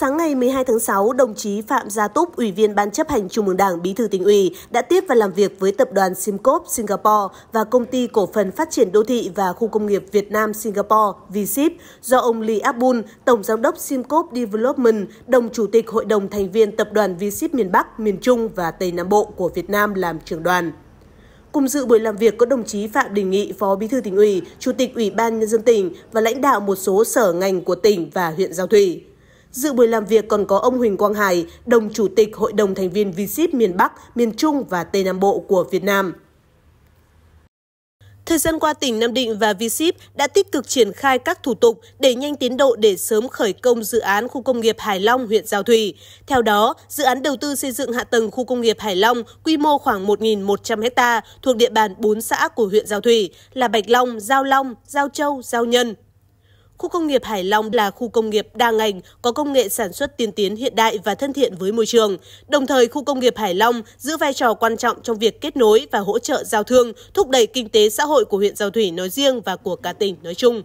Sáng ngày 12 tháng 6, đồng chí Phạm Gia Túc, Ủy viên Ban chấp hành Trung ương Đảng, Bí thư tỉnh ủy đã tiếp và làm việc với tập đoàn SimCorp Singapore và công ty cổ phần phát triển đô thị và khu công nghiệp Việt Nam Singapore VSIP do ông Lee Abun, Tổng giám đốc SimCorp Development, đồng chủ tịch Hội đồng thành viên tập đoàn VSIP miền Bắc, miền Trung và Tây Nam Bộ của Việt Nam làm trưởng đoàn. Cùng dự buổi làm việc có đồng chí Phạm Đình Nghị, Phó Bí thư tỉnh ủy, Chủ tịch Ủy ban Nhân dân tỉnh và lãnh đạo một số sở ngành của tỉnh và huyện Giao Thủy. Dự buổi làm việc còn có ông Huỳnh Quang Hải, đồng chủ tịch Hội đồng thành viên VSIP miền Bắc, miền Trung và Tây Nam Bộ của Việt Nam. Thời gian qua, tỉnh Nam Định và VSIP đã tích cực triển khai các thủ tục để nhanh tiến độ để sớm khởi công dự án khu công nghiệp Hải Long, huyện Giao Thủy. Theo đó, dự án đầu tư xây dựng hạ tầng khu công nghiệp Hải Long quy mô khoảng 1.100 ha thuộc địa bàn 4 xã của huyện Giao Thủy là Bạch Long, Giao Long, Giao Châu, Giao Nhân, Khu công nghiệp Hải Long là khu công nghiệp đa ngành, có công nghệ sản xuất tiên tiến hiện đại và thân thiện với môi trường. Đồng thời, khu công nghiệp Hải Long giữ vai trò quan trọng trong việc kết nối và hỗ trợ giao thương, thúc đẩy kinh tế xã hội của huyện Giao Thủy nói riêng và của cả tỉnh nói chung.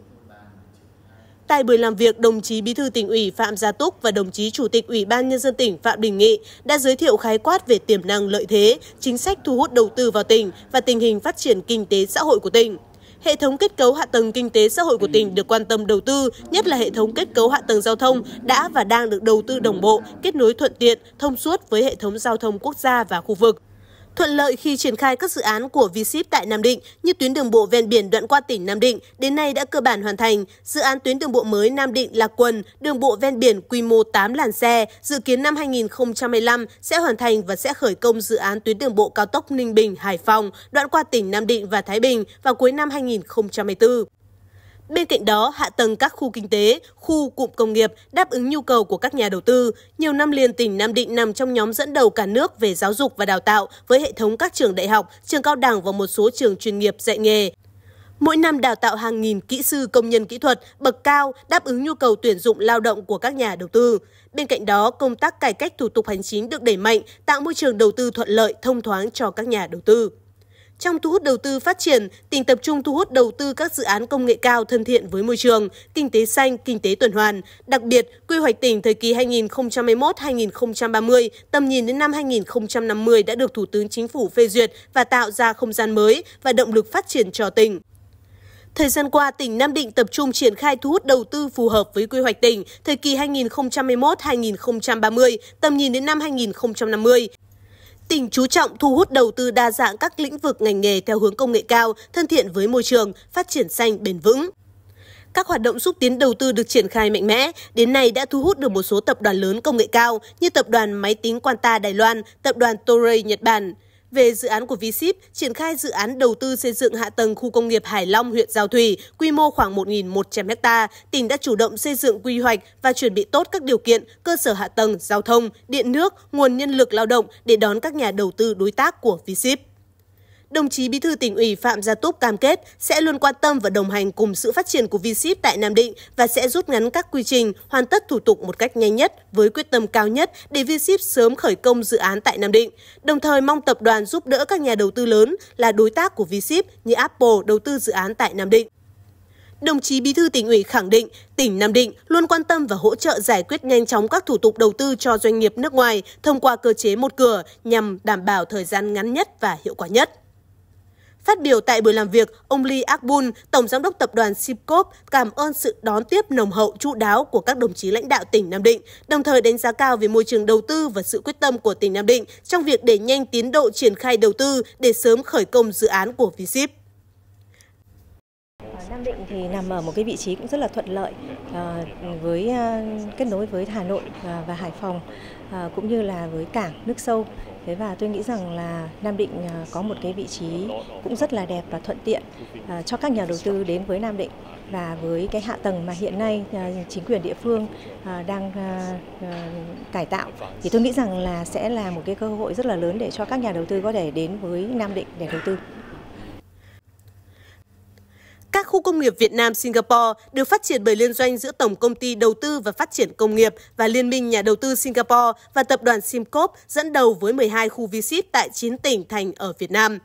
Tại buổi làm việc, đồng chí Bí thư tỉnh ủy Phạm Gia Túc và đồng chí Chủ tịch Ủy ban Nhân dân tỉnh Phạm Đình Nghị đã giới thiệu khái quát về tiềm năng lợi thế, chính sách thu hút đầu tư vào tỉnh và tình hình phát triển kinh tế xã hội của tỉnh hệ thống kết cấu hạ tầng kinh tế xã hội của tỉnh được quan tâm đầu tư, nhất là hệ thống kết cấu hạ tầng giao thông đã và đang được đầu tư đồng bộ, kết nối thuận tiện, thông suốt với hệ thống giao thông quốc gia và khu vực. Thuận lợi khi triển khai các dự án của V-Ship tại Nam Định như tuyến đường bộ ven biển đoạn qua tỉnh Nam Định đến nay đã cơ bản hoàn thành. Dự án tuyến đường bộ mới Nam Định Lạc Quần, đường bộ ven biển quy mô 8 làn xe, dự kiến năm 2015 sẽ hoàn thành và sẽ khởi công dự án tuyến đường bộ cao tốc Ninh Bình Hải Phòng đoạn qua tỉnh Nam Định và Thái Bình vào cuối năm 2024. Bên cạnh đó, hạ tầng các khu kinh tế, khu cụm công nghiệp đáp ứng nhu cầu của các nhà đầu tư. Nhiều năm liền tỉnh Nam Định nằm trong nhóm dẫn đầu cả nước về giáo dục và đào tạo với hệ thống các trường đại học, trường cao đẳng và một số trường chuyên nghiệp dạy nghề. Mỗi năm đào tạo hàng nghìn kỹ sư công nhân kỹ thuật bậc cao đáp ứng nhu cầu tuyển dụng lao động của các nhà đầu tư. Bên cạnh đó, công tác cải cách thủ tục hành chính được đẩy mạnh, tạo môi trường đầu tư thuận lợi, thông thoáng cho các nhà đầu tư. Trong thu hút đầu tư phát triển, tỉnh tập trung thu hút đầu tư các dự án công nghệ cao thân thiện với môi trường, kinh tế xanh, kinh tế tuần hoàn. Đặc biệt, quy hoạch tỉnh thời kỳ 2021-2030, tầm nhìn đến năm 2050 đã được Thủ tướng Chính phủ phê duyệt và tạo ra không gian mới và động lực phát triển cho tỉnh. Thời gian qua, tỉnh Nam Định tập trung triển khai thu hút đầu tư phù hợp với quy hoạch tỉnh thời kỳ 2021-2030, tầm nhìn đến năm 2050 tỉnh chú trọng thu hút đầu tư đa dạng các lĩnh vực ngành nghề theo hướng công nghệ cao, thân thiện với môi trường, phát triển xanh bền vững. Các hoạt động xúc tiến đầu tư được triển khai mạnh mẽ, đến nay đã thu hút được một số tập đoàn lớn công nghệ cao như tập đoàn máy tính Quanta Đài Loan, tập đoàn Toray Nhật Bản. Về dự án của V-Ship, triển khai dự án đầu tư xây dựng hạ tầng khu công nghiệp Hải Long, huyện Giao Thủy, quy mô khoảng 1.100 ha, tỉnh đã chủ động xây dựng quy hoạch và chuẩn bị tốt các điều kiện, cơ sở hạ tầng, giao thông, điện nước, nguồn nhân lực lao động để đón các nhà đầu tư đối tác của V-Ship. Đồng chí Bí thư tỉnh ủy Phạm Gia Túc cam kết sẽ luôn quan tâm và đồng hành cùng sự phát triển của V-Ship tại Nam Định và sẽ rút ngắn các quy trình, hoàn tất thủ tục một cách nhanh nhất với quyết tâm cao nhất để V-Ship sớm khởi công dự án tại Nam Định. Đồng thời mong tập đoàn giúp đỡ các nhà đầu tư lớn là đối tác của V-Ship như Apple đầu tư dự án tại Nam Định. Đồng chí Bí thư tỉnh ủy khẳng định, tỉnh Nam Định luôn quan tâm và hỗ trợ giải quyết nhanh chóng các thủ tục đầu tư cho doanh nghiệp nước ngoài thông qua cơ chế một cửa nhằm đảm bảo thời gian ngắn nhất và hiệu quả nhất. Phát biểu tại buổi làm việc, ông Lee Akbun, Tổng Giám đốc Tập đoàn Sipcop, cảm ơn sự đón tiếp nồng hậu chu đáo của các đồng chí lãnh đạo tỉnh Nam Định, đồng thời đánh giá cao về môi trường đầu tư và sự quyết tâm của tỉnh Nam Định trong việc đẩy nhanh tiến độ triển khai đầu tư để sớm khởi công dự án của VSIP. Nam Định thì nằm ở một cái vị trí cũng rất là thuận lợi à, với à, kết nối với Hà Nội và Hải Phòng à, cũng như là với cảng nước sâu. Thế và tôi nghĩ rằng là Nam Định có một cái vị trí cũng rất là đẹp và thuận tiện cho các nhà đầu tư đến với Nam Định và với cái hạ tầng mà hiện nay chính quyền địa phương đang cải tạo, thì tôi nghĩ rằng là sẽ là một cái cơ hội rất là lớn để cho các nhà đầu tư có thể đến với Nam Định để đầu tư. Khu công nghiệp Việt Nam Singapore được phát triển bởi liên doanh giữa Tổng công ty Đầu tư và Phát triển Công nghiệp và Liên minh Nhà đầu tư Singapore và Tập đoàn Simcop dẫn đầu với 12 khu v tại 9 tỉnh thành ở Việt Nam.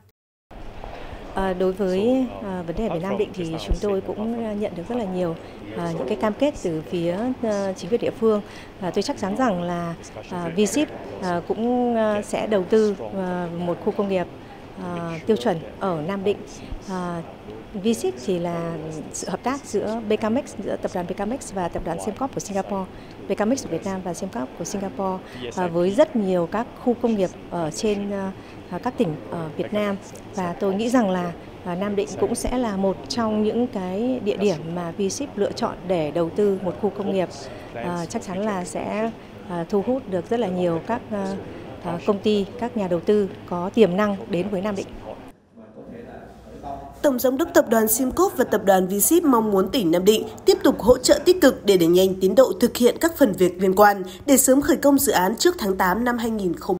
À, đối với à, vấn đề về Nam Định thì chúng tôi cũng nhận được rất là nhiều à, những cái cam kết từ phía à, chính quyền địa phương. À, tôi chắc chắn rằng là à, VSIP à, cũng à, sẽ đầu tư à, một khu công nghiệp Ờ, tiêu chuẩn ở Nam Định. Ờ, à, VSIP thì là sự hợp tác giữa BKMX, giữa tập đoàn BKMX và tập đoàn Semcorp của Singapore, BKMX của Việt Nam và Semcorp của Singapore à, với rất nhiều các khu công nghiệp ở trên à, các tỉnh ở Việt Nam. Và tôi nghĩ rằng là à, Nam Định cũng sẽ là một trong những cái địa điểm mà VSIP lựa chọn để đầu tư một khu công nghiệp. À, chắc chắn là sẽ à, thu hút được rất là nhiều các à, À, công ty, các nhà đầu tư có tiềm năng đến với Nam Định. Tổng giám đốc tập đoàn Simcoop và tập đoàn Vship mong muốn tỉnh Nam Định tiếp tục hỗ trợ tích cực để đẩy nhanh tiến độ thực hiện các phần việc liên quan để sớm khởi công dự án trước tháng 8 năm 2020.